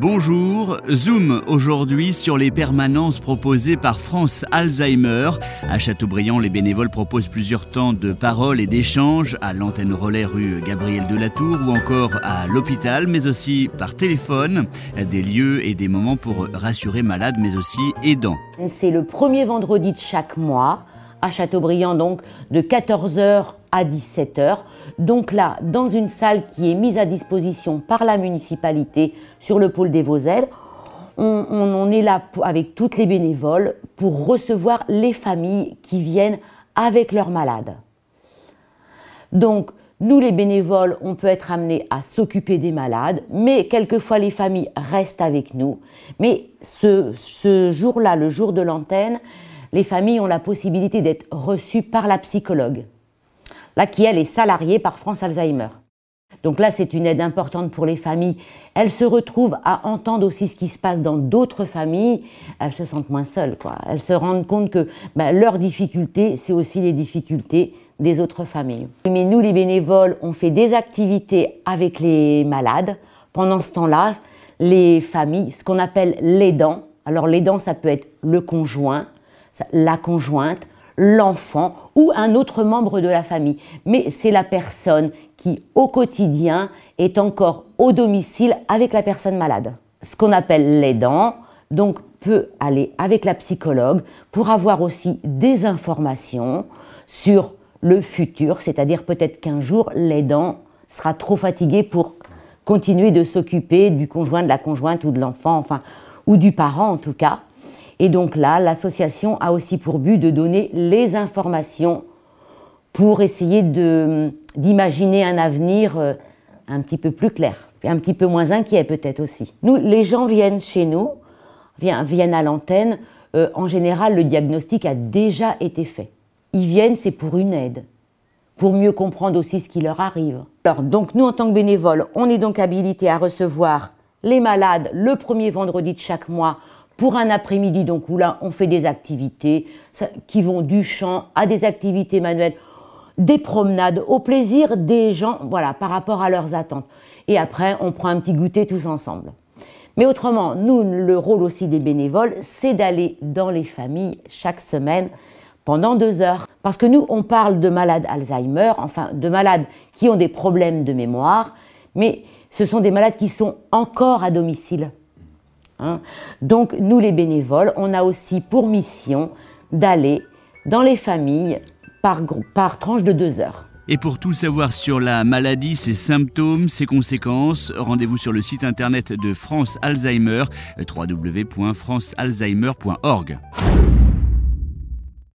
Bonjour, Zoom aujourd'hui sur les permanences proposées par France Alzheimer. À Châteaubriand, les bénévoles proposent plusieurs temps de parole et d'échange à l'antenne relais rue Gabriel de la ou encore à l'hôpital, mais aussi par téléphone. Des lieux et des moments pour rassurer malades, mais aussi aidants. C'est le premier vendredi de chaque mois à Châteaubriand, donc de 14h à 17h. Donc là, dans une salle qui est mise à disposition par la municipalité sur le pôle des Voselles, on, on, est là avec toutes les bénévoles pour recevoir les familles qui viennent avec leurs malades. Donc, nous, les bénévoles, on peut être amenés à s'occuper des malades, mais quelquefois les familles restent avec nous. Mais ce, ce jour-là, le jour de l'antenne, les familles ont la possibilité d'être reçues par la psychologue, là qui elle est salariée par France Alzheimer. Donc là, c'est une aide importante pour les familles. Elles se retrouvent à entendre aussi ce qui se passe dans d'autres familles. Elles se sentent moins seules. Quoi. Elles se rendent compte que ben, leurs difficultés, c'est aussi les difficultés des autres familles. Mais nous, les bénévoles, on fait des activités avec les malades. Pendant ce temps-là, les familles, ce qu'on appelle l'aidant. Alors l'aidant, ça peut être le conjoint, la conjointe, l'enfant ou un autre membre de la famille. Mais c'est la personne qui, au quotidien, est encore au domicile avec la personne malade. Ce qu'on appelle l'aidant, donc peut aller avec la psychologue pour avoir aussi des informations sur le futur, c'est-à-dire peut-être qu'un jour l'aidant sera trop fatigué pour continuer de s'occuper du conjoint, de la conjointe ou de l'enfant, enfin, ou du parent en tout cas. Et donc là, l'association a aussi pour but de donner les informations pour essayer d'imaginer un avenir euh, un petit peu plus clair, un petit peu moins inquiet peut-être aussi. Nous, les gens viennent chez nous, viennent à l'antenne. Euh, en général, le diagnostic a déjà été fait. Ils viennent, c'est pour une aide, pour mieux comprendre aussi ce qui leur arrive. Alors, donc nous, en tant que bénévoles, on est donc habilités à recevoir les malades le premier vendredi de chaque mois pour un après-midi, donc où là, on fait des activités qui vont du chant à des activités manuelles, des promenades, au plaisir des gens, voilà, par rapport à leurs attentes. Et après, on prend un petit goûter tous ensemble. Mais autrement, nous, le rôle aussi des bénévoles, c'est d'aller dans les familles chaque semaine pendant deux heures. Parce que nous, on parle de malades Alzheimer, enfin de malades qui ont des problèmes de mémoire, mais ce sont des malades qui sont encore à domicile. Hein. Donc nous les bénévoles, on a aussi pour mission d'aller dans les familles par, par tranche de deux heures. Et pour tout savoir sur la maladie, ses symptômes, ses conséquences, rendez-vous sur le site internet de France Alzheimer, www.francealzheimer.org.